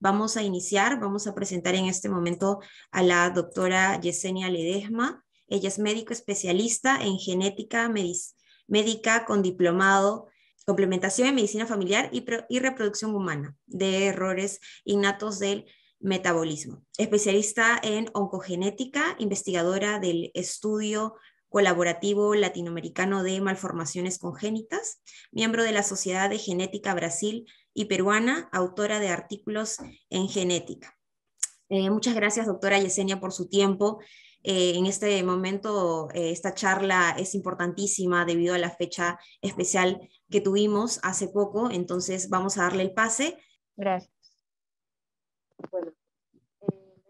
Vamos a iniciar, vamos a presentar en este momento a la doctora Yesenia Ledesma. Ella es médico especialista en genética médica con diplomado complementación en medicina familiar y, y reproducción humana de errores innatos del metabolismo. Especialista en oncogenética, investigadora del estudio colaborativo latinoamericano de malformaciones congénitas, miembro de la Sociedad de Genética Brasil y Peruana, autora de artículos en genética. Eh, muchas gracias, doctora Yesenia, por su tiempo. Eh, en este momento, eh, esta charla es importantísima debido a la fecha especial que tuvimos hace poco, entonces vamos a darle el pase. Gracias. Bueno,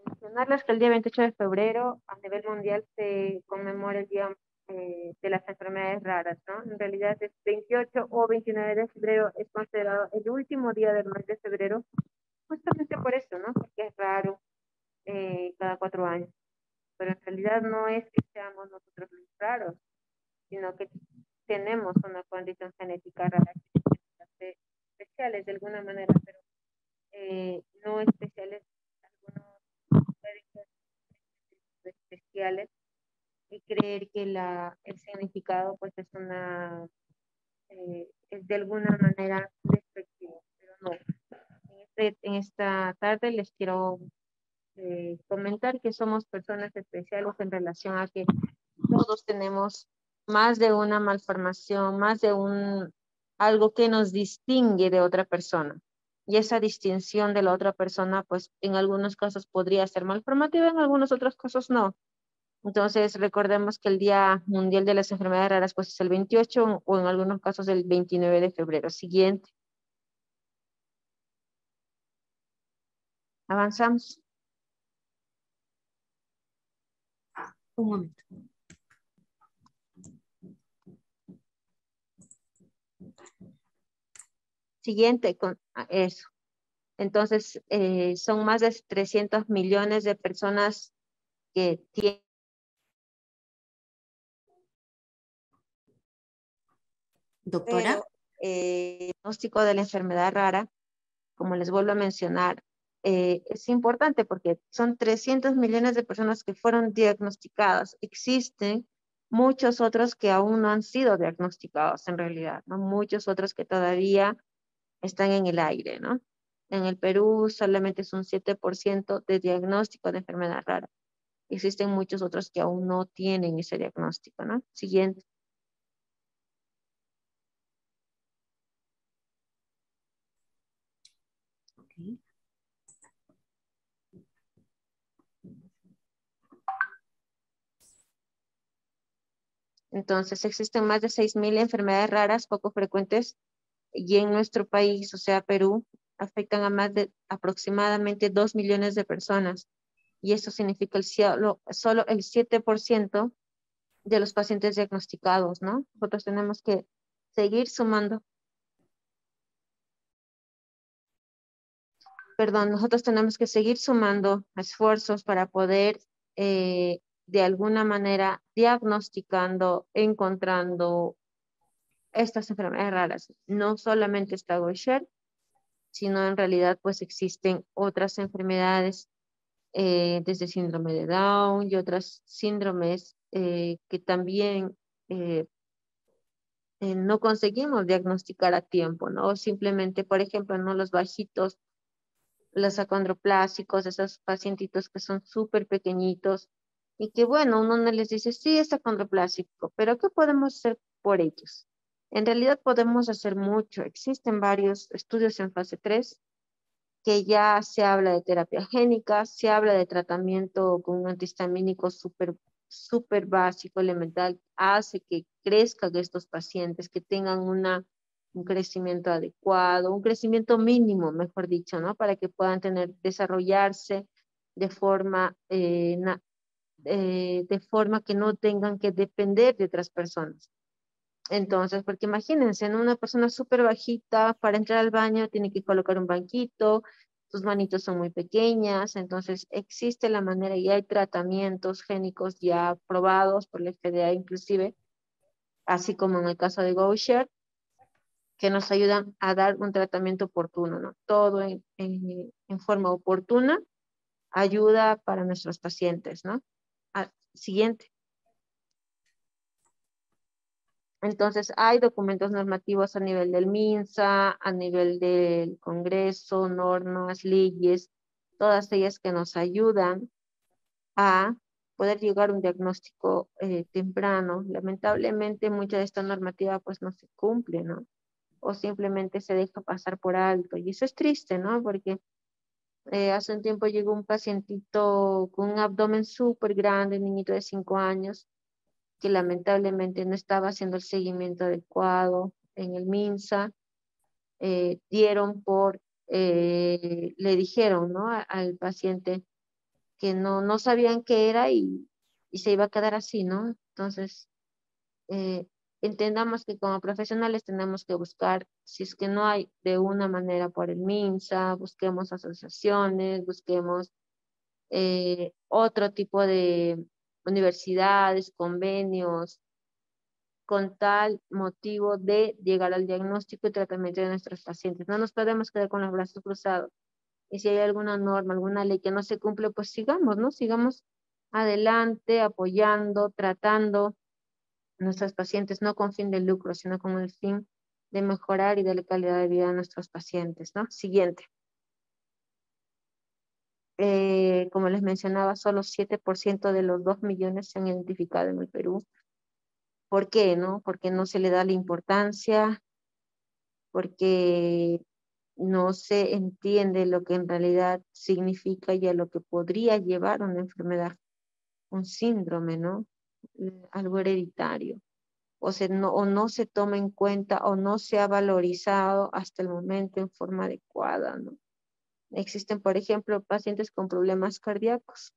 mencionarles que el día 28 de febrero a nivel mundial se conmemora el Día eh, de las Enfermedades Raras, ¿no? En realidad es 28 o 29 de febrero es considerado el último día del mes de febrero, justamente por eso, ¿no? Porque es raro eh, cada cuatro años. Pero en realidad no es que seamos nosotros los raros, sino que tenemos una condición genética rara, especiales de alguna manera, pero eh, no especiales especiales y creer que la, el significado pues es una eh, es de alguna manera despectivo, pero no. En, este, en esta tarde les quiero eh, comentar que somos personas especiales en relación a que todos tenemos más de una malformación, más de un algo que nos distingue de otra persona y esa distinción de la otra persona, pues en algunos casos podría ser malformativa, en algunos otros casos no. Entonces, recordemos que el Día Mundial de las Enfermedades Raras pues es el 28 o en algunos casos el 29 de febrero. Siguiente. Avanzamos. Un momento. Siguiente, con eso. Entonces, eh, son más de 300 millones de personas que tienen Doctora. Eh, diagnóstico de la enfermedad rara, como les vuelvo a mencionar, eh, es importante porque son 300 millones de personas que fueron diagnosticadas. Existen muchos otros que aún no han sido diagnosticados en realidad, ¿no? Muchos otros que todavía están en el aire, ¿no? En el Perú solamente es un 7% de diagnóstico de enfermedad rara. Existen muchos otros que aún no tienen ese diagnóstico, ¿no? Siguiente. Entonces, existen más de 6.000 enfermedades raras poco frecuentes y en nuestro país, o sea, Perú, afectan a más de aproximadamente 2 millones de personas. Y eso significa el solo, solo el 7% de los pacientes diagnosticados, ¿no? Nosotros tenemos que seguir sumando. Perdón, nosotros tenemos que seguir sumando esfuerzos para poder eh, de alguna manera diagnosticando, encontrando estas enfermedades raras. No solamente está Gaucher, sino en realidad pues existen otras enfermedades eh, desde síndrome de Down y otras síndromes eh, que también eh, no conseguimos diagnosticar a tiempo, ¿no? Simplemente, por ejemplo, no los bajitos, los acondroplásicos, esos pacientitos que son súper pequeñitos, y que bueno, uno no les dice, sí, es acondroplásico, pero ¿qué podemos hacer por ellos? En realidad podemos hacer mucho. Existen varios estudios en fase 3 que ya se habla de terapia génica, se habla de tratamiento con un antihistamínico súper súper básico, elemental, hace que crezcan estos pacientes, que tengan una, un crecimiento adecuado, un crecimiento mínimo, mejor dicho, ¿no? Para que puedan tener, desarrollarse de forma eh, eh, de forma que no tengan que depender de otras personas. Entonces, porque imagínense, en una persona súper bajita, para entrar al baño tiene que colocar un banquito, sus manitos son muy pequeñas, entonces existe la manera y hay tratamientos génicos ya aprobados por la FDA inclusive, así como en el caso de GoShare, que nos ayudan a dar un tratamiento oportuno, ¿no? Todo en, en, forma oportuna ayuda para nuestros pacientes, ¿no? Siguiente. Entonces, hay documentos normativos a nivel del MINSA, a nivel del Congreso, normas, leyes, todas ellas que nos ayudan a poder llegar a un diagnóstico eh, temprano. Lamentablemente, mucha de esta normativa pues no se cumple, ¿no? O simplemente se deja pasar por alto. Y eso es triste, ¿no? Porque eh, hace un tiempo llegó un pacientito con un abdomen súper grande, un niñito de 5 años, que lamentablemente no estaba haciendo el seguimiento adecuado en el MINSA. Eh, dieron por, le dijeron ¿no? al paciente que no, no sabían qué era y, se iba a quedar así, ¿no? Entonces, eh, entendamos que como profesionales tenemos que buscar, si es que no hay de una manera por el MINSA, busquemos asociaciones, busquemos eh, otro tipo de universidades, convenios, con tal motivo de llegar al diagnóstico y tratamiento de nuestros pacientes. No nos podemos quedar con los brazos cruzados y si hay alguna norma, alguna ley que no se cumple, pues sigamos, ¿no? Sigamos adelante, apoyando, tratando a nuestros pacientes, no con fin de lucro, sino con el fin de mejorar y darle calidad de vida a nuestros pacientes, ¿no? Siguiente. Eh, como les mencionaba, solo 7% de los 2 millones se han identificado en el Perú. ¿Por qué, no? Porque no se le da la importancia, porque no se entiende lo que en realidad significa y a lo que podría llevar una enfermedad, un síndrome, ¿no? Eh, algo hereditario. O, no, o no se toma en cuenta o no se ha valorizado hasta el momento en forma adecuada, ¿no? Existen, por ejemplo, pacientes con problemas cardíacos,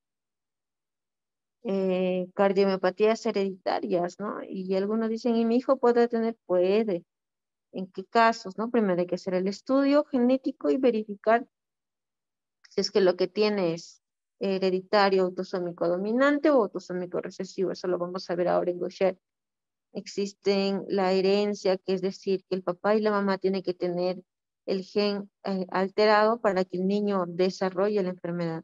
eh, cardiomiopatías hereditarias, ¿no? Y algunos dicen, ¿y mi hijo puede tener? Puede, en qué casos, ¿no? Primero hay que hacer el estudio genético y verificar si es que lo que tiene es hereditario autosómico dominante o autosómico recesivo. Eso lo vamos a ver ahora en Gaucher. Existen la herencia, que es decir, que el papá y la mamá tienen que tener el gen eh, alterado para que el niño desarrolle la enfermedad.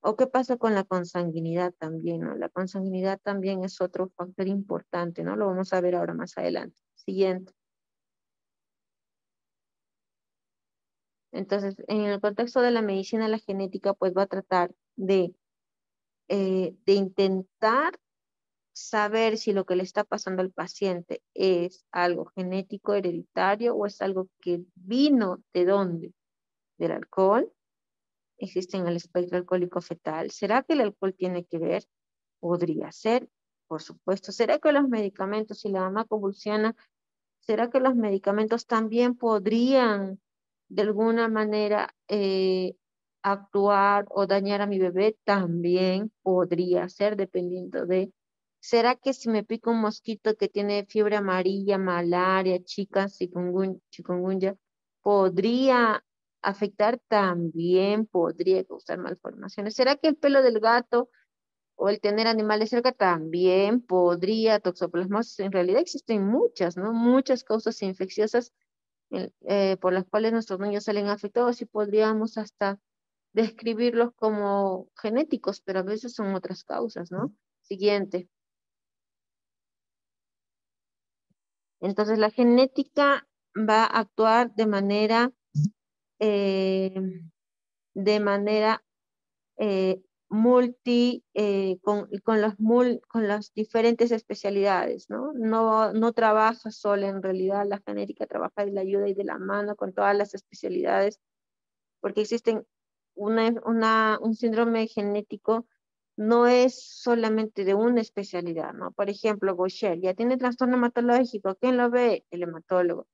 ¿O qué pasa con la consanguinidad también? ¿no? La consanguinidad también es otro factor importante, ¿no? Lo vamos a ver ahora más adelante. Siguiente. Entonces, en el contexto de la medicina, la genética pues va a tratar de, eh, de intentar saber si lo que le está pasando al paciente es algo genético, hereditario o es algo que vino de dónde? Del alcohol. Existe en el espectro alcohólico fetal. ¿Será que el alcohol tiene que ver? Podría ser, por supuesto. ¿Será que los medicamentos, si la mamá convulsiona, será que los medicamentos también podrían de alguna manera eh, actuar o dañar a mi bebé, también podría ser dependiendo de, ¿será que si me pica un mosquito que tiene fiebre amarilla, malaria, chicas, chikungunya, podría afectar? También podría causar malformaciones. ¿Será que el pelo del gato o el tener animales cerca también podría toxoplasmosis? En realidad existen muchas, ¿no? Muchas causas infecciosas eh, por las cuales nuestros niños salen afectados y podríamos hasta describirlos como genéticos, pero a veces son otras causas, ¿no? Siguiente. Entonces la genética va a actuar de manera, eh, de manera eh, multi, eh, con, con, las con las diferentes especialidades, ¿no? ¿no? No trabaja solo en realidad, la genérica trabaja de la ayuda y de la mano con todas las especialidades, porque existen una, un síndrome genético no es solamente de una especialidad, ¿no? Por ejemplo, Gaucher ya tiene trastorno hematológico, ¿quién lo ve? El hematólogo.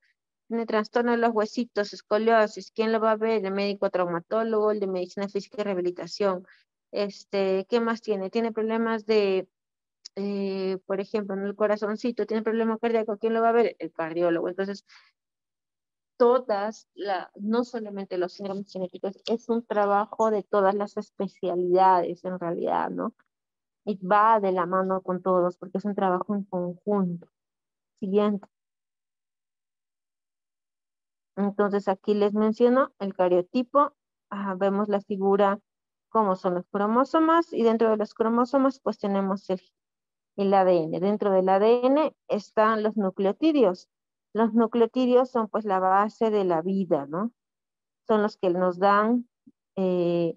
Tiene trastorno de los huesitos, escoliosis, ¿quién lo va a ver? El médico traumatólogo, el de medicina física y rehabilitación. Este, ¿Qué más tiene? Tiene problemas de, eh, por ejemplo, en el corazoncito, tiene problema cardíaco, ¿quién lo va a ver? El cardiólogo. Entonces, todas, no solamente los síndromes genéticos, es un trabajo de todas las especialidades en realidad, ¿no? Y va de la mano con todos porque es un trabajo en conjunto. Siguiente. Entonces aquí les menciono el cariotipo, vemos la figura, cómo son los cromosomas, y dentro de los cromosomas pues tenemos el, el ADN. Dentro del ADN están los nucleotidios. Los nucleotidios son pues la base de la vida, ¿no? Son los que nos dan eh,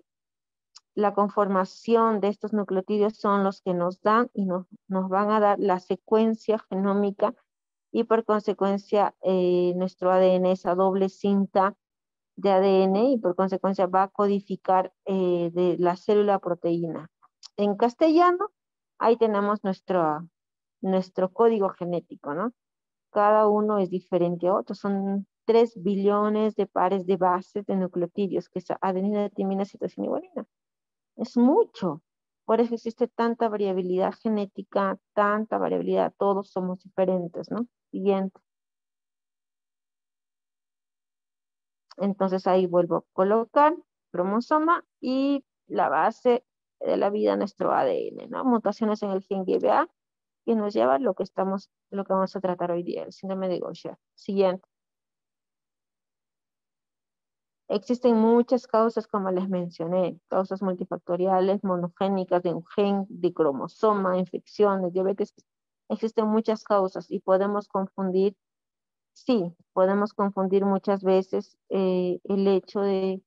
la conformación de estos nucleotidios son los que nos dan y nos, nos van a dar la secuencia genómica y por consecuencia eh, nuestro ADN, esa doble cinta de ADN y por consecuencia va a codificar eh, de la célula proteína. En castellano, ahí tenemos nuestro, nuestro código genético, ¿no? Cada uno es diferente a otro, son 3 billones de pares de bases de nucleotidios, que es adenina, timina, citosina y guanina. Es mucho. Por eso existe tanta variabilidad genética, tanta variabilidad. Todos somos diferentes, ¿no? Siguiente. Entonces ahí vuelvo a colocar cromosoma y la base de la vida, nuestro ADN, ¿no? Mutaciones en el gen GBA que nos lleva a lo que estamos, lo que vamos a tratar hoy día, el síndrome de Gaucher. Siguiente. Existen muchas causas, como les mencioné, causas multifactoriales, monogénicas de un gen, de cromosoma, infecciones, diabetes. Existen muchas causas y podemos confundir, sí, podemos confundir muchas veces eh, el hecho de,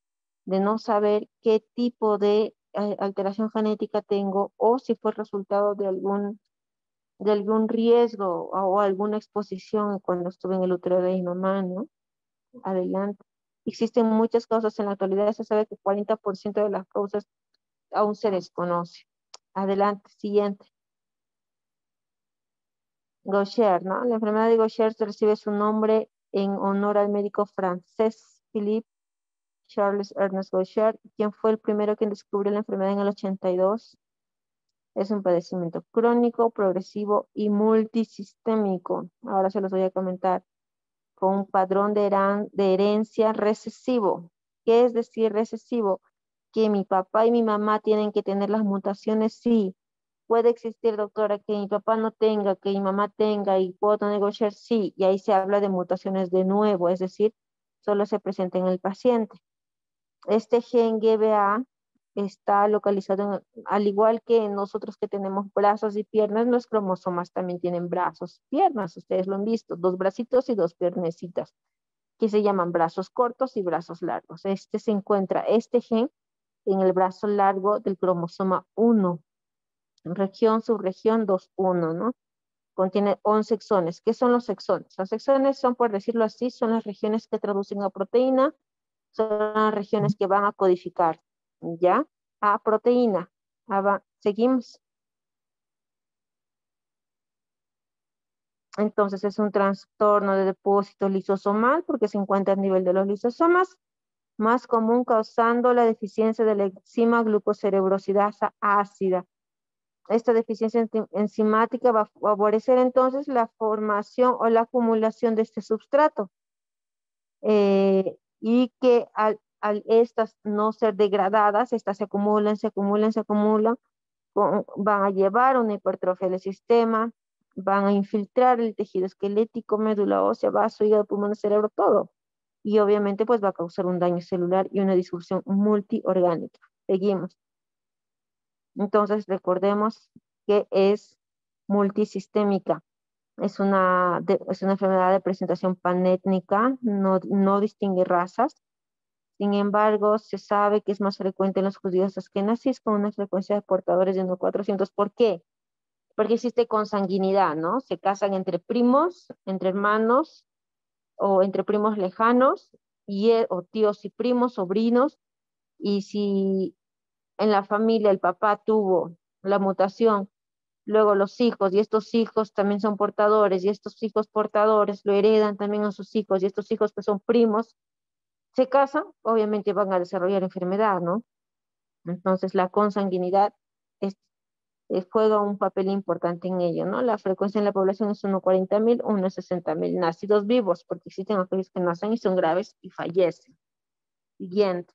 no saber qué tipo de eh, alteración genética tengo o si fue resultado de algún, de algún riesgo o, alguna exposición cuando estuve en el útero de mi mamá, ¿no? Adelante. Existen muchas causas en la actualidad, se sabe que 40% de las causas aún se desconoce. Adelante, siguiente. Gaucher, ¿no? La enfermedad de Gaucher recibe su nombre en honor al médico francés Philippe Charles Ernest Gaucher, quien fue el primero que descubrió la enfermedad en el 82. Es un padecimiento crónico, progresivo y multisistémico. Ahora se los voy a comentar con un padrón de, herencia recesivo. ¿Qué es decir recesivo? Que mi papá y mi mamá tienen que tener las mutaciones, sí. Puede existir, doctora, que mi papá no tenga, que mi mamá tenga y puedo negociar, sí. Y ahí se habla de mutaciones de nuevo, es decir, solo se presenta en el paciente. Este gen GBA está localizado, al igual que nosotros que tenemos brazos y piernas, los cromosomas también tienen brazos piernas, ustedes lo han visto, dos bracitos y dos piernecitas, que se llaman brazos cortos y brazos largos. Este se encuentra, este gen, en el brazo largo del cromosoma 1, región, subregión 2.1, ¿no? Contiene 11 exones. ¿Qué son los exones? Los exones son, por decirlo así, son las regiones que traducen a proteína, son las regiones que van a codificar ¿ya? A proteína. seguimos. Entonces es un trastorno de depósito lisosomal porque se encuentra a nivel de los lisosomas, más común causando la deficiencia de la enzima glucocerebrosidasa ácida. Esta deficiencia enzimática va a favorecer entonces la formación o la acumulación de este substrato eh, y que al al estas no ser degradadas, estas se acumulan, se acumulan, se acumulan, van a llevar una hipertrofia del sistema, van a infiltrar el tejido esquelético, médula ósea, vaso, hígado, pulmón, cerebro, todo. Y obviamente pues va a causar un daño celular y una disfunción multiorgánica. Seguimos. Entonces recordemos que es multisistémica. Es una, es una enfermedad de presentación panétnica, no, no distingue razas, sin embargo, se sabe que es más frecuente en los judíos askenazis con una frecuencia de portadores de 1 400. ¿Por qué? Porque existe consanguinidad, ¿no? Se casan entre primos, entre hermanos o entre primos lejanos, y, e, o tíos y primos, sobrinos, y si en la familia el papá tuvo la mutación, luego los hijos, y estos hijos también son portadores, y estos hijos portadores lo heredan también a sus hijos, y estos hijos que son primos, se casan, obviamente van a desarrollar enfermedad, ¿no? Entonces la consanguinidad juega un papel importante en ello, ¿no? La frecuencia en la población es 1,40 mil, 1,60 mil nacidos vivos, porque existen aquellos que nacen y son graves y fallecen. Siguiente.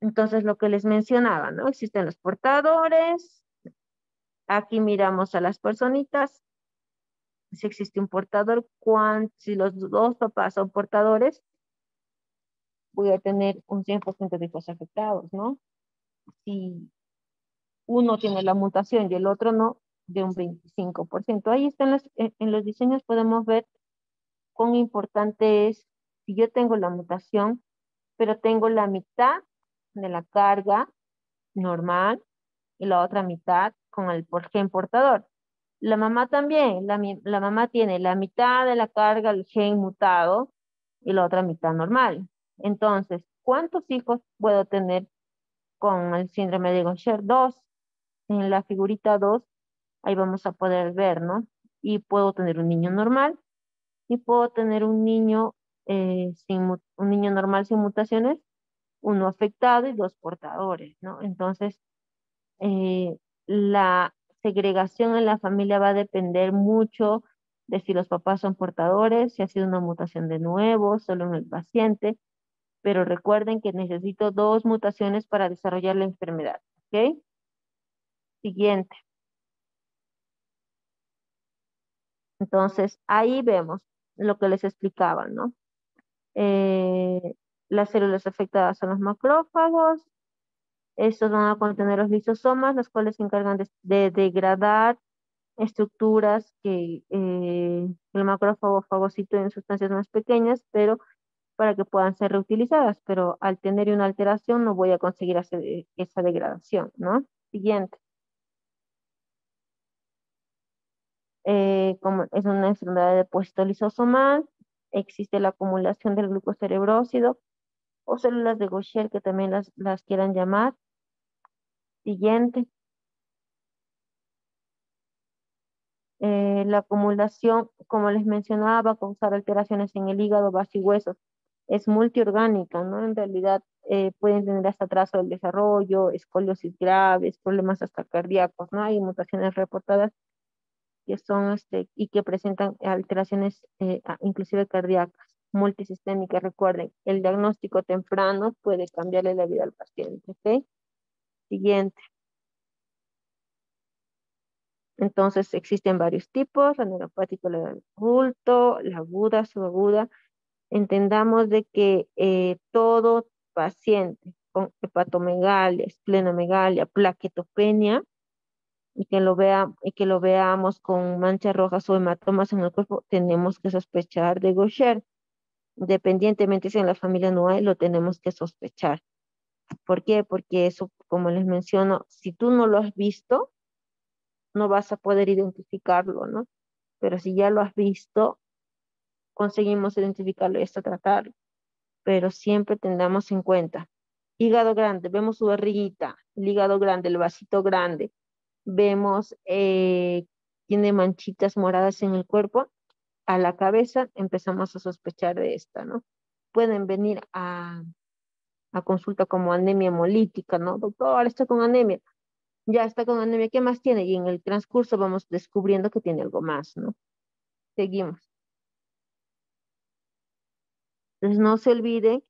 Entonces, lo que les mencionaba, ¿no? Existen los portadores. Aquí miramos a las personitas si existe un portador, si los dos papás son portadores, voy a tener un 100% de hijos afectados, ¿no? Si uno tiene la mutación y el otro no, de un 25%. Ahí están los, en los diseños podemos ver cuán importante es si yo tengo la mutación, pero tengo la mitad de la carga normal y la otra mitad con el gen portador. La mamá también, la, la mamá tiene la mitad de la carga del gen mutado y la otra mitad normal. Entonces, ¿cuántos hijos puedo tener con el síndrome de Gaucher? Dos. En la figurita 2, ahí vamos a poder ver, ¿no? Y puedo tener un niño normal y puedo tener un niño, eh, sin, un niño normal sin mutaciones, uno afectado y dos portadores, ¿no? Entonces, eh, la segregación en la familia va a depender mucho de si los papás son portadores, si ha sido una mutación de nuevo, solo en el paciente, pero recuerden que necesito dos mutaciones para desarrollar la enfermedad, ¿ok? Siguiente. Entonces, ahí vemos lo que les explicaba, ¿no? Eh, las células afectadas son los macrófagos. Estos van a contener los lisosomas, los cuales se encargan de, degradar estructuras que eh, el macrófago fagocito en sustancias más pequeñas, pero para que puedan ser reutilizadas. Pero al tener una alteración no voy a conseguir hacer esa degradación, ¿no? Siguiente. Eh, como es una enfermedad de depósito lisosomal, existe la acumulación del glucocerebrócido o células de Gaucher que también las, las quieran llamar. Siguiente. Eh, la acumulación, como les mencionaba, va a causar alteraciones en el hígado, vaso y huesos. Es multiorgánica, ¿no? En realidad eh, pueden tener hasta atraso del desarrollo, escoliosis graves, problemas hasta cardíacos, ¿no? Hay mutaciones reportadas que son este, y que presentan alteraciones eh, inclusive cardíacas, multisistémicas. Recuerden, el diagnóstico temprano puede cambiarle la vida al paciente. ¿okay? Siguiente. Entonces existen varios tipos, la neuropática, la adulto, la aguda, subaguda. Entendamos de que eh, todo paciente con hepatomegalia, esplenomegalia, plaquetopenia, y que lo vea y que lo veamos con manchas rojas o hematomas en el cuerpo, tenemos que sospechar de Gaucher. Independientemente si en la familia no hay, lo tenemos que sospechar. ¿Por qué? Porque eso, como les menciono, si tú no lo has visto, no vas a poder identificarlo, ¿no? Pero si ya lo has visto, conseguimos identificarlo y hasta tratarlo. Pero siempre tengamos en cuenta. Hígado grande, vemos su barriguita, el hígado grande, el vasito grande, vemos, eh, tiene manchitas moradas en el cuerpo, a la cabeza empezamos a sospechar de esta, ¿no? Pueden venir a, a consulta como anemia hemolítica, ¿no? Doctor, está con anemia. Ya está con anemia, ¿qué más tiene? Y en el transcurso vamos descubriendo que tiene algo más, ¿no? Seguimos. Entonces no se olvide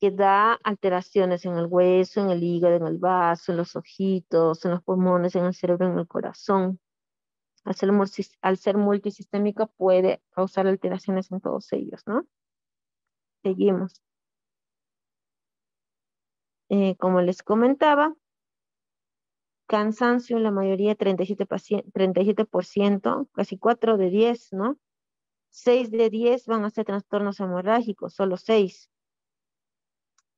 que da alteraciones en el hueso, en el hígado, en el vaso, en los ojitos, en los pulmones, en el cerebro, en el corazón. Al ser, al ser puede causar alteraciones en todos ellos, ¿no? Seguimos. Eh, como les comentaba, cansancio en la mayoría 37%, 37%, casi 4 de 10, ¿no? 6 de 10 van a ser trastornos hemorrágicos, solo 6.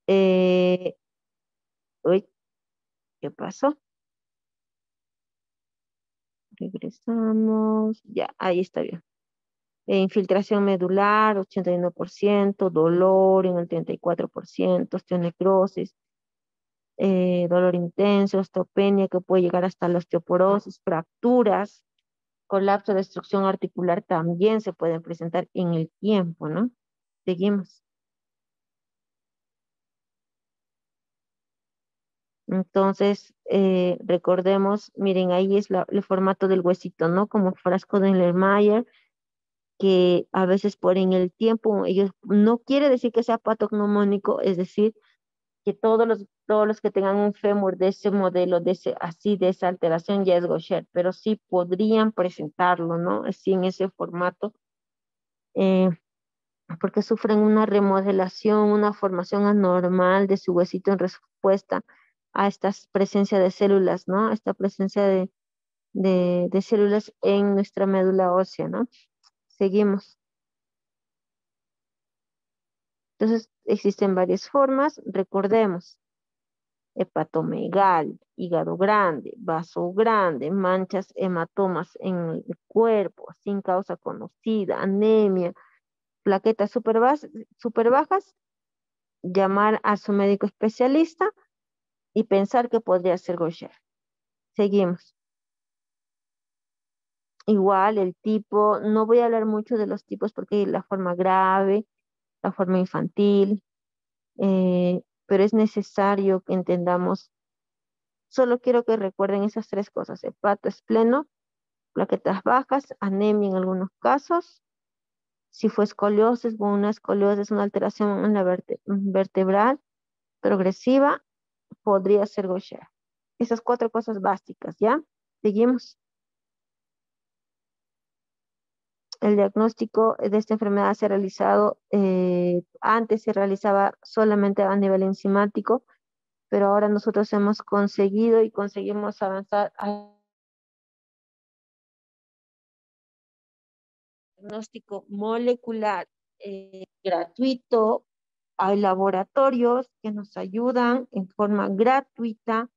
Eh, uy, ¿qué pasó? Regresamos. Ya, ahí está bien. Eh, infiltración medular, 81%, dolor en el 34%, osteonecrosis, eh, dolor intenso, osteopenia que puede llegar hasta la osteoporosis, fracturas, colapso, destrucción articular también se pueden presentar en el tiempo, ¿no? Seguimos. Entonces, eh, recordemos, miren, ahí es el formato del huesito, ¿no? Como frasco de Lermayer, que a veces por en el tiempo, ellos no quiere decir que sea patognomónico, es decir, que todos los, todos los que tengan un fémur de ese modelo, de ese, así, de esa alteración, ya es Gaucher, pero sí podrían presentarlo, ¿no? Así en ese formato, eh, porque sufren una remodelación, una formación anormal de su huesito en respuesta a esta presencia de células, ¿no? Esta presencia de, de, de células en nuestra médula ósea, ¿no? Seguimos. Entonces, existen varias formas, recordemos, hepatomegal, hígado grande, vaso grande, manchas, hematomas en el cuerpo, sin causa conocida, anemia, plaquetas super, bajas, llamar a su médico especialista y pensar que podría ser Gaucher. Seguimos. Igual el tipo, no voy a hablar mucho de los tipos porque la forma grave, la forma infantil, eh, pero es necesario que entendamos, solo quiero que recuerden esas tres cosas, hepato espleno, plaquetas bajas, anemia en algunos casos, si fue escoliosis, bueno, una escoliosis es una alteración en la vertebral progresiva, podría ser Gaucher. Esas cuatro cosas básicas, ¿ya? Seguimos. El diagnóstico de esta enfermedad se ha realizado, eh, antes se realizaba solamente a nivel enzimático, pero ahora nosotros hemos conseguido y conseguimos avanzar al diagnóstico molecular eh, gratuito. Hay laboratorios que nos ayudan en forma gratuita.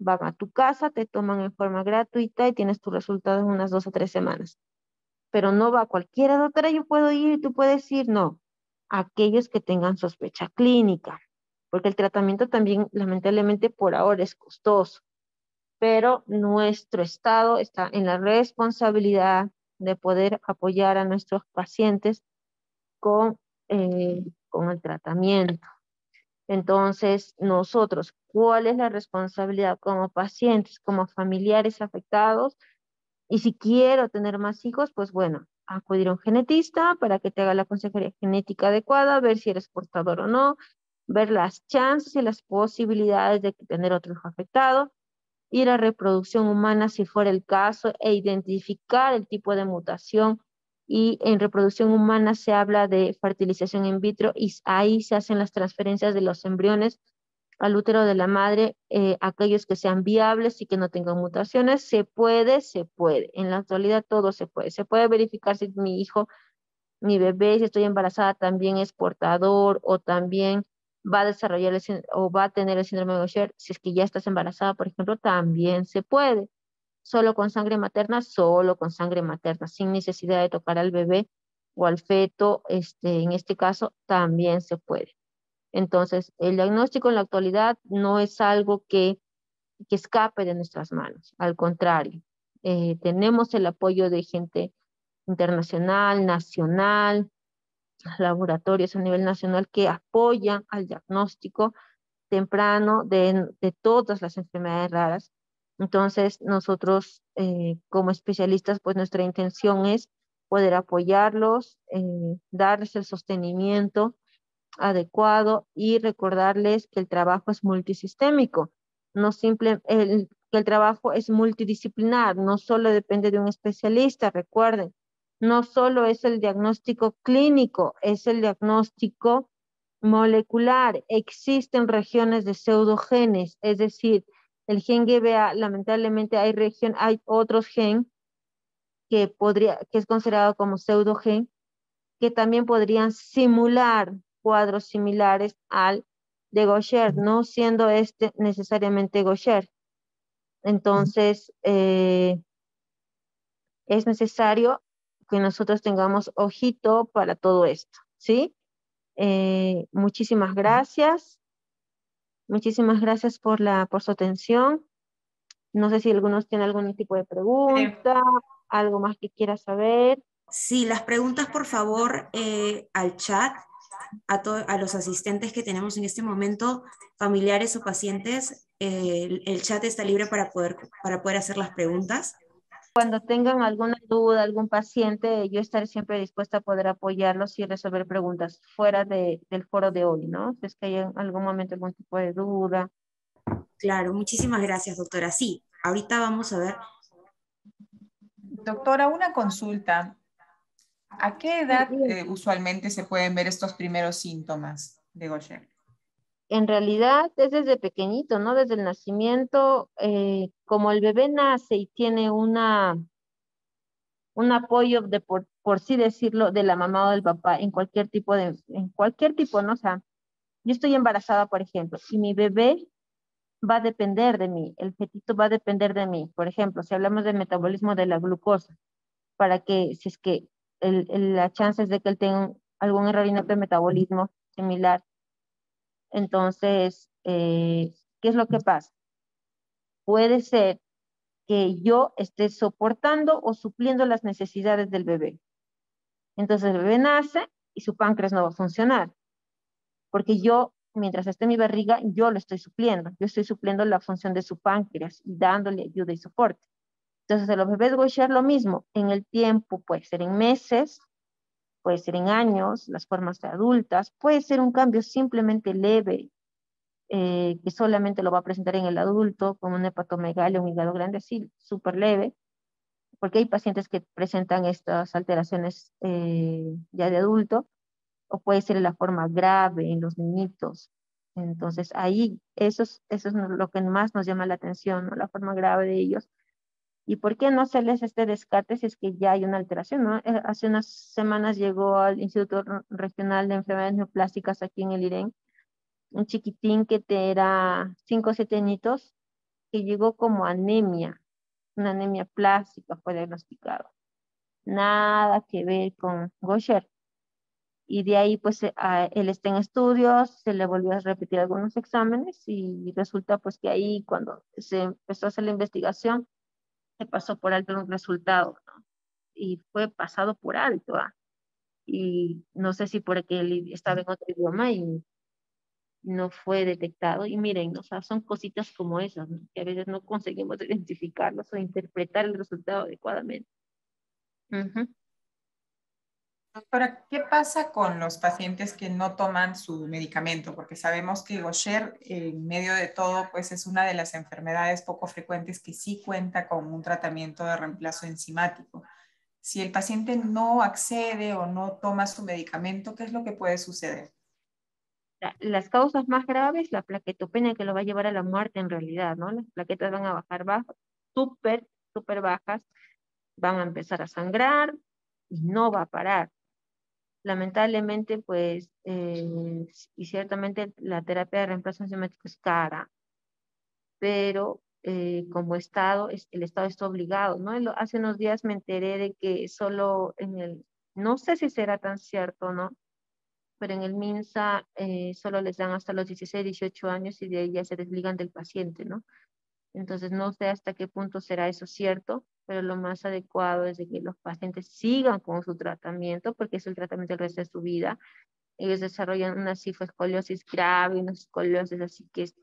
Van a tu casa, te toman en forma gratuita y tienes tus resultados en unas dos o tres semanas pero no va cualquiera, doctora, yo puedo ir y tú puedes ir, no, aquellos que tengan sospecha clínica, porque el tratamiento también lamentablemente por ahora es costoso, pero nuestro Estado está en la responsabilidad de poder apoyar a nuestros pacientes con, eh, con el tratamiento. Entonces, nosotros, ¿cuál es la responsabilidad como pacientes, como familiares afectados? Y si quiero tener más hijos, pues bueno, acudir a un genetista para que te haga la consejería genética adecuada, ver si eres portador o no, ver las chances y las posibilidades de tener otro hijo afectado, ir a reproducción humana si fuera el caso e identificar el tipo de mutación. Y en reproducción humana se habla de fertilización in vitro y ahí se hacen las transferencias de los embriones al útero de la madre, eh, aquellos que sean viables y que no tengan mutaciones, se puede, se puede. En la actualidad todo se puede. Se puede verificar si mi hijo, mi bebé, si estoy embarazada, también es portador o también va a desarrollar o va a tener el síndrome de Gaucher. Si es que ya estás embarazada, por ejemplo, también se puede. Solo con sangre materna, solo con sangre materna, sin necesidad de tocar al bebé o al feto, este, en este caso, también se puede. Entonces, el diagnóstico en la actualidad no es algo que, escape de nuestras manos, al contrario, eh, tenemos el apoyo de gente internacional, nacional, laboratorios a nivel nacional que apoyan al diagnóstico temprano de, todas las enfermedades raras. Entonces, nosotros eh, como especialistas, pues nuestra intención es poder apoyarlos, eh, darles el sostenimiento adecuado y recordarles que el trabajo es multisistémico, no simple, el, que el trabajo es multidisciplinar, no solo depende de un especialista, recuerden, no solo es el diagnóstico clínico, es el diagnóstico molecular. Existen regiones de pseudogenes, es decir, el gen GBA, lamentablemente hay región, hay otros gen que podría, que es considerado como pseudogen, que también podrían simular cuadros similares al de Gaucher, no siendo este necesariamente Gaucher. Entonces, eh, es necesario que nosotros tengamos ojito para todo esto, ¿sí? Eh, muchísimas gracias. Muchísimas gracias por, la, por su atención. No sé si algunos tienen algún tipo de pregunta, algo más que quiera saber. Sí, las preguntas, por favor, eh, al chat a, a los asistentes que tenemos en este momento, familiares o pacientes, el, chat está libre para poder, para poder hacer las preguntas. cuando tengan alguna duda, algún paciente, yo estaré siempre dispuesta a poder apoyarlos y resolver preguntas fuera de, del foro de hoy, ¿no? Si es que hay en algún momento algún tipo de duda. Claro, muchísimas gracias, doctora. Sí, ahorita vamos a ver. Doctora, una consulta. ¿A qué edad eh, usualmente se pueden ver estos primeros síntomas de Gaucher? en realidad es desde pequeñito, ¿no? Desde el nacimiento, eh, como el bebé nace y tiene una, un apoyo de por, por sí decirlo, de la mamá o del papá en cualquier tipo de, en cualquier tipo, ¿no? O sea, yo estoy embarazada, por ejemplo, y mi bebé va a depender de mí, el fetito va a depender de mí. Por ejemplo, si hablamos del metabolismo de la glucosa, para que, si es que el, la chance es de que él tenga algún error el metabolismo similar, entonces, eh, ¿qué es lo que pasa? Puede ser que yo esté soportando o supliendo las necesidades del bebé. Entonces el bebé nace y su páncreas no va a funcionar, porque yo, mientras esté en mi barriga, yo lo estoy supliendo, yo estoy supliendo la función de su páncreas y dándole ayuda y soporte. Entonces, los bebés Gaucher lo mismo, en el tiempo, puede ser en meses, puede ser en años, las formas de adultas, puede ser un cambio simplemente leve, eh, que solamente lo va a presentar en el adulto, como un hepatomegalia, un hígado grande, así, súper leve, porque hay pacientes que presentan estas alteraciones eh, ya de adulto, o puede ser en la forma grave en los niñitos. Entonces, ahí, eso es, eso es lo que más nos llama la atención, ¿no? la forma grave de ellos, ¿Y por qué no hacerles este descarte si es que ya hay una alteración? ¿no? Eh, hace unas semanas llegó al Instituto Regional de Enfermedades Neoplásticas aquí en el IREN un chiquitín que era 5 o 7 añitos que llegó como anemia, una anemia plástica fue diagnosticado. Nada que ver con Gaucher. Y de ahí, pues, eh, él está en estudios, se le volvió a repetir algunos exámenes y resulta, pues, que ahí cuando se empezó a hacer la investigación, se pasó por alto un resultado, ¿no? Y fue pasado por alto, ¿ah? Y no sé si porque él estaba en otro idioma y no fue detectado. Y miren, o sea, son cositas como esas, que a veces no conseguimos identificarlos o interpretar el resultado adecuadamente. Doctora, ¿qué pasa con los pacientes que no toman su medicamento? Porque sabemos que Gaucher, en medio de todo, pues es una de las enfermedades poco frecuentes que sí cuenta con un tratamiento de reemplazo enzimático. Si el paciente no accede o no toma su medicamento, ¿qué es lo que puede suceder? Las causas más graves, la plaquetopenia que lo va a llevar a la muerte en realidad, ¿no? Las plaquetas van a bajar bajas, súper, súper bajas, van a empezar a sangrar y no va a parar lamentablemente, pues, eh, y ciertamente la terapia de reemplazo enzimático es cara, pero eh, como Estado, el Estado está obligado, ¿no? Hace unos días me enteré de que solo en el, no sé si será tan cierto, ¿no? Pero en el MINSA eh, solo les dan hasta los 16, 18 años y de ahí ya se desligan del paciente, ¿no? Entonces no sé hasta qué punto será eso cierto, pero lo más adecuado es de que los pacientes sigan con su tratamiento, porque es el tratamiento del resto de su vida. Ellos desarrollan una escoliosis grave, una escoliosis así que es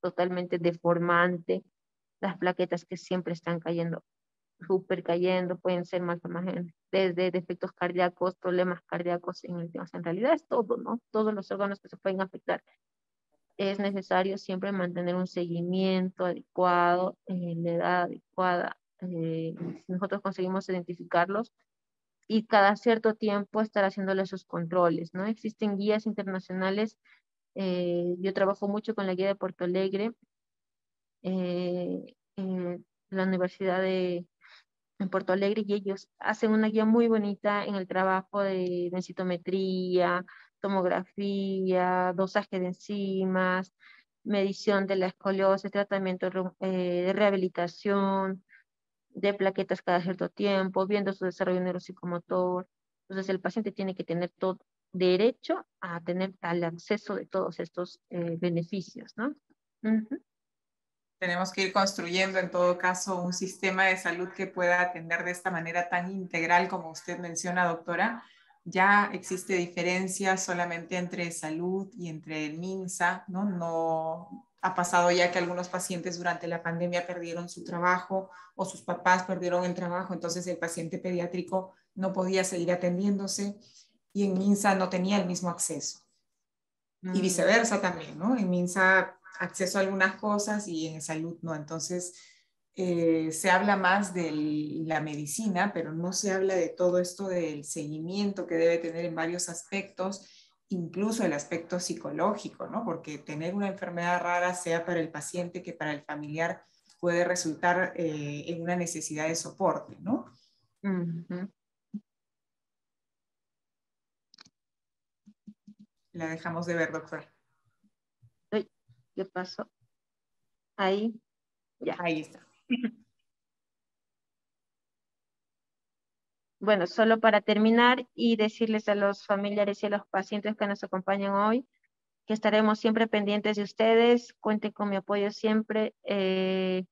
totalmente deformante. Las plaquetas que siempre están cayendo, súper cayendo, pueden ser más desde defectos cardíacos, problemas cardíacos en el. En realidad es todo, ¿no? Todos los órganos que se pueden afectar es necesario siempre mantener un seguimiento adecuado, en la edad adecuada, eh, nosotros conseguimos identificarlos y cada cierto tiempo estar haciéndole sus controles, ¿no? Existen guías internacionales, eh, yo trabajo mucho con la guía de Porto Alegre, eh, en la Universidad de en Porto Alegre y ellos hacen una guía muy bonita en el trabajo de densitometría, tomografía, dosaje de enzimas, medición de la escoliosis, tratamiento de rehabilitación, de plaquetas cada cierto tiempo, viendo su desarrollo neuropsicomotor. Entonces el paciente tiene que tener todo derecho a tener al acceso de todos estos eh, beneficios, ¿no? Tenemos que ir construyendo en todo caso un sistema de salud que pueda atender de esta manera tan integral como usted menciona, doctora. Ya existe diferencia solamente entre salud y entre el MINSA, ¿no? No ha pasado ya que algunos pacientes durante la pandemia perdieron su trabajo o sus papás perdieron el trabajo, entonces el paciente pediátrico no podía seguir atendiéndose y en MINSA no tenía el mismo acceso. Y mm. viceversa también, ¿no? En MINSA acceso a algunas cosas y en salud no. Entonces, eh, se habla más de la medicina, pero no se habla de todo esto del seguimiento que debe tener en varios aspectos, incluso el aspecto psicológico, ¿no? Porque tener una enfermedad rara, sea para el paciente que para el familiar, puede resultar eh, en una necesidad de soporte, ¿no? La dejamos de ver, doctora. ¿Qué pasó? Ahí, ya. Ahí está. Bueno, solo para terminar y decirles a los familiares y a los pacientes que nos acompañan hoy que estaremos siempre pendientes de ustedes, cuenten con mi apoyo siempre eh,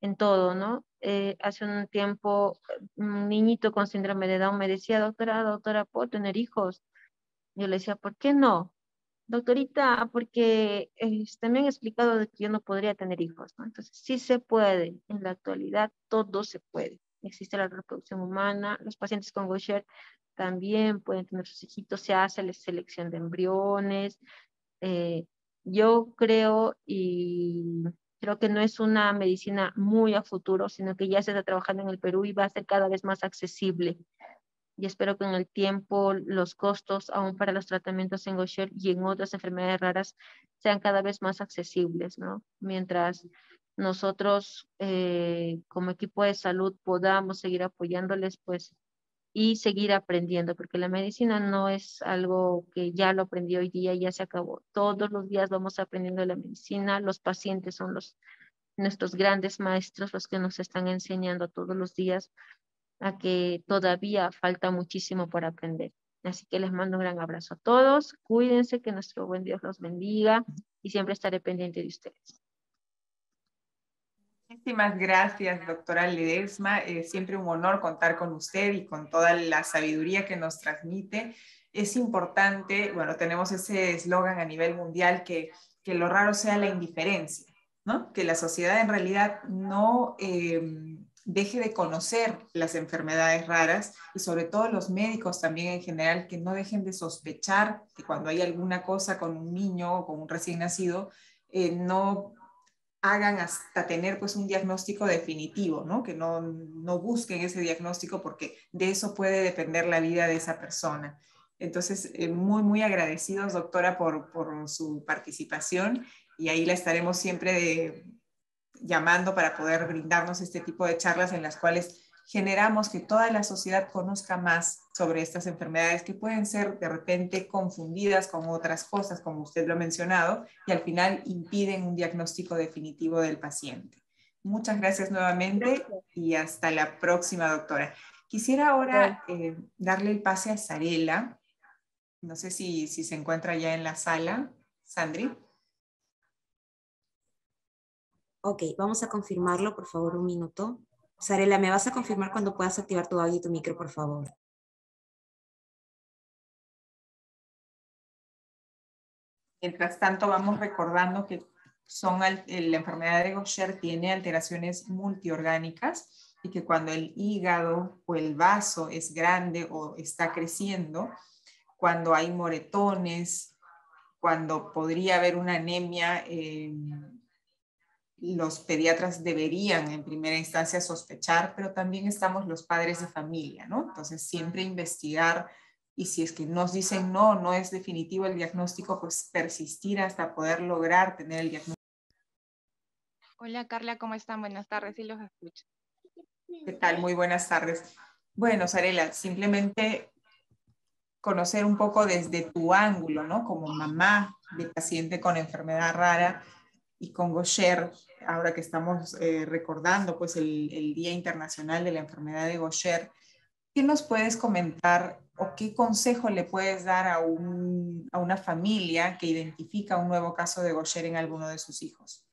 en todo, ¿no? Eh, hace un tiempo un niñito con síndrome de Down me decía, doctora, doctora, ¿puedo tener hijos? Yo le decía, ¿por qué no? Doctorita, porque eh, también he explicado que yo no podría tener hijos, ¿no? Entonces, sí se puede, en la actualidad todo se puede. Existe la reproducción humana, los pacientes con Gaucher también pueden tener sus hijitos, se hace la selección de embriones. Eh, yo creo y creo que no es una medicina muy a futuro, sino que ya se está trabajando en el Perú y va a ser cada vez más accesible y espero que en el tiempo los costos aún para los tratamientos en Gaucher y en otras enfermedades raras sean cada vez más accesibles, ¿no? Mientras nosotros eh, como equipo de salud podamos seguir apoyándoles, pues, y seguir aprendiendo, porque la medicina no es algo que ya lo aprendí hoy día y ya se acabó. Todos los días vamos aprendiendo la medicina, los pacientes son los nuestros grandes maestros, los que nos están enseñando todos los días a que todavía falta muchísimo por aprender. Así que les mando un gran abrazo a todos. Cuídense, que nuestro buen Dios los bendiga y siempre estaré pendiente de ustedes. Muchísimas gracias, doctora Ledesma. Es siempre un honor contar con usted y con toda la sabiduría que nos transmite. Es importante, bueno, tenemos ese eslogan a nivel mundial que, que lo raro sea la indiferencia, ¿no? Que la sociedad en realidad no... Eh, deje de conocer las enfermedades raras y sobre todo los médicos también en general que no dejen de sospechar que cuando hay alguna cosa con un niño o con un recién nacido, eh, no hagan hasta tener pues un diagnóstico definitivo, ¿no? Que no, no busquen ese diagnóstico porque de eso puede depender la vida de esa persona. Entonces, eh, muy, muy agradecidos, doctora, por, por su participación y ahí la estaremos siempre de, llamando para poder brindarnos este tipo de charlas en las cuales generamos que toda la sociedad conozca más sobre estas enfermedades que pueden ser de repente confundidas con otras cosas, como usted lo ha mencionado, y al final impiden un diagnóstico definitivo del paciente. Muchas gracias nuevamente y hasta la próxima, doctora. Quisiera ahora eh, darle el pase a Sarela. No sé si, si se encuentra ya en la sala. Sandri. Ok, vamos a confirmarlo, por favor, un minuto. Sarela, ¿me vas a confirmar cuando puedas activar tu audio y tu micro, por favor? Mientras tanto, vamos recordando que son la enfermedad de Gaucher tiene alteraciones multiorgánicas y que cuando el hígado o el vaso es grande o está creciendo, cuando hay moretones, cuando podría haber una anemia eh, los pediatras deberían en primera instancia sospechar, pero también estamos los padres de familia, ¿no? Entonces, siempre investigar y si es que nos dicen no, no es definitivo el diagnóstico, pues persistir hasta poder lograr tener el diagnóstico. Hola Carla, ¿cómo están? Buenas tardes y los escucho. ¿Qué tal? Muy buenas tardes. Bueno, Sarela, simplemente conocer un poco desde tu ángulo, ¿no? Como mamá de paciente con enfermedad rara, y con Gaucher, ahora que estamos eh, recordando pues el, el, Día Internacional de la Enfermedad de Gaucher, ¿qué nos puedes comentar o qué consejo le puedes dar a, un, a una familia que identifica un nuevo caso de Gaucher en alguno de sus hijos?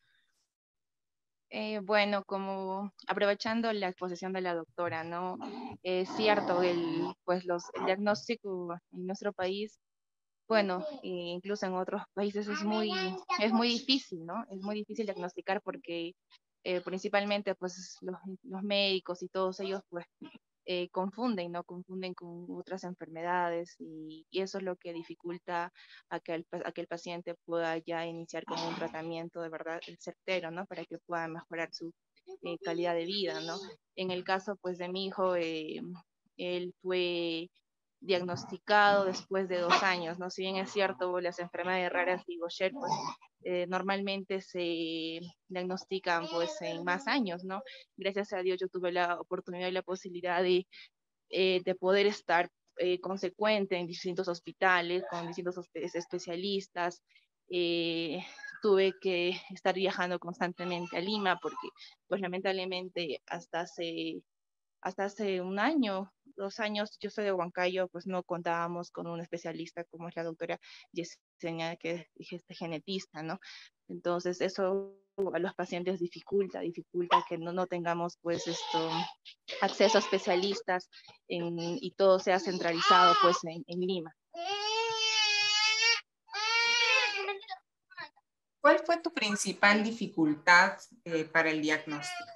Eh, bueno, como aprovechando la exposición de la doctora, ¿no? Es cierto, el, pues los, el diagnóstico en nuestro país bueno, incluso en otros países es muy, es muy difícil, ¿no? Es muy difícil diagnosticar porque eh, principalmente pues los, los, médicos y todos ellos pues eh, confunden, ¿no? Confunden con otras enfermedades y, eso es lo que dificulta a que, el, a que el paciente pueda ya iniciar con un tratamiento de verdad certero, ¿no? Para que pueda mejorar su eh, calidad de vida, ¿no? En el caso pues de mi hijo, él fue diagnosticado después de dos años, ¿no? Si bien es cierto, las enfermedades raras y Gaucher, pues eh, normalmente se diagnostican pues en más años, ¿no? Gracias a Dios yo tuve la oportunidad y la posibilidad de, eh, de poder estar eh, consecuente en distintos hospitales, con distintos especialistas. tuve que estar viajando constantemente a Lima porque pues lamentablemente hasta hace hasta hace un año, dos años, yo soy de Huancayo, pues no contábamos con un especialista como es la doctora Yesenia, que es este genetista, ¿no? Entonces eso a los pacientes dificulta, dificulta que no, no tengamos pues esto, acceso a especialistas y todo sea centralizado pues en, Lima. ¿Cuál fue tu principal dificultad eh, para el diagnóstico?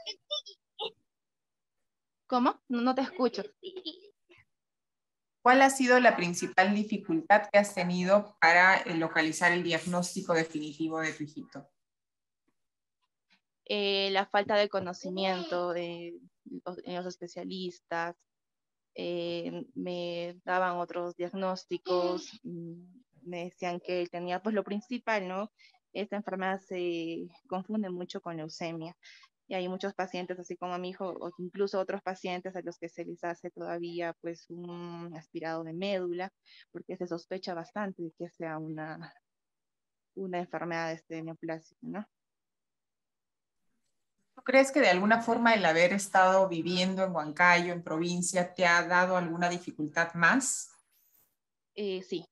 ¿Cómo? No, te escucho. ¿Cuál ha sido la principal dificultad que has tenido para eh, localizar el diagnóstico definitivo de tu hijito? Eh, la falta de conocimiento de los, especialistas. Eh, me daban otros diagnósticos, me decían que él tenía, pues lo principal, ¿no? Esta enfermedad se confunde mucho con leucemia y hay muchos pacientes, así como a mi hijo, o incluso otros pacientes a los que se les hace todavía pues un aspirado de médula, porque se sospecha bastante de que sea una, una enfermedad de este neoplásico, ¿no? ¿Tú crees que de alguna forma el haber estado viviendo en Huancayo, en provincia, te ha dado alguna dificultad más? Eh, sí,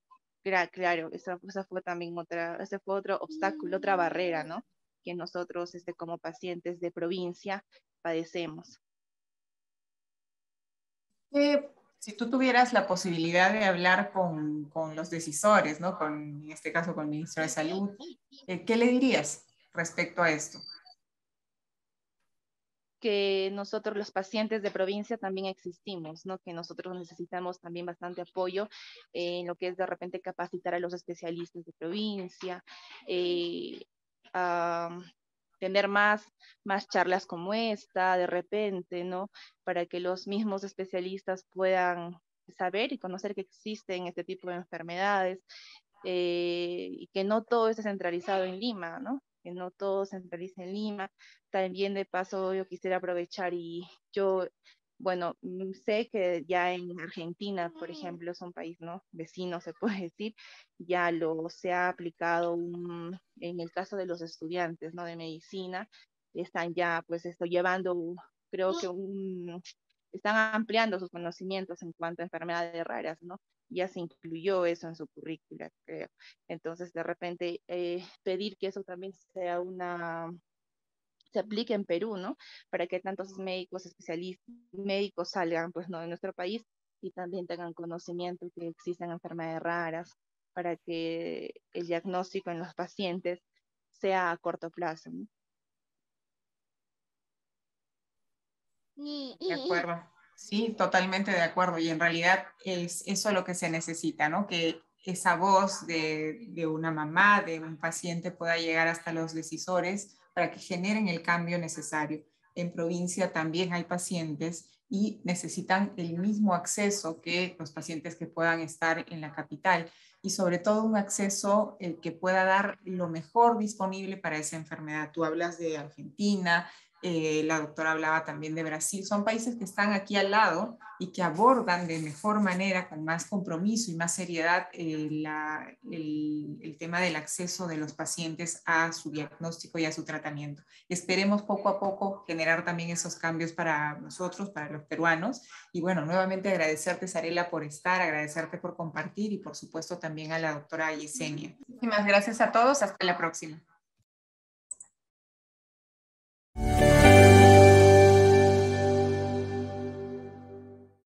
claro, esa, esa, fue también otra, ese fue otro obstáculo, otra barrera, ¿no? Que nosotros este, como pacientes de provincia padecemos. si tú tuvieras la posibilidad de hablar con, con, los decisores, ¿no? con, en este caso con el ministro de Salud, eh, ¿qué le dirías respecto a esto? que nosotros los pacientes de provincia también existimos, ¿no? que nosotros necesitamos también bastante apoyo en lo que es de repente capacitar a los especialistas de provincia, eh, tener más, más charlas como esta de repente, ¿no? Para que los mismos especialistas puedan saber y conocer que existen este tipo de enfermedades eh, y que no todo esté centralizado en Lima, ¿no? Que no todo se centralice en Lima. También de paso yo quisiera aprovechar y yo bueno, mm, sé que ya en Argentina, por ejemplo, es un país ¿no? vecino, se puede decir, ya lo se ha aplicado en el caso de los estudiantes ¿no? de medicina, están ya pues esto llevando, creo que un, están ampliando sus conocimientos en cuanto a enfermedades raras, ¿no? Ya se incluyó eso en su currícula, creo. Entonces, de repente, eh, pedir que eso también sea una, se aplique en Perú, ¿no? Para que tantos médicos especialistas, médicos salgan, pues, ¿no? De nuestro país y también tengan conocimiento que existen enfermedades raras para que el diagnóstico en los pacientes sea a corto plazo. ¿no? De acuerdo. Sí, totalmente de acuerdo. Y en realidad es eso lo que se necesita, ¿no? Que esa voz de, de una mamá, de un paciente pueda llegar hasta los decisores para que generen el cambio necesario. En provincia también hay pacientes y necesitan el mismo acceso que los pacientes que puedan estar en la capital y sobre todo un acceso eh, que pueda dar lo mejor disponible para esa enfermedad. Tú hablas de Argentina, eh, la doctora hablaba también de Brasil, son países que están aquí al lado y que abordan de mejor manera, con más compromiso y más seriedad, eh, el, el, tema del acceso de los pacientes a su diagnóstico y a su tratamiento. Esperemos poco a poco generar también esos cambios para nosotros, para los peruanos. Y bueno, nuevamente agradecerte, Sarela, por estar, agradecerte por compartir y por supuesto también a la doctora Yesenia. Muchísimas gracias a todos, hasta la próxima.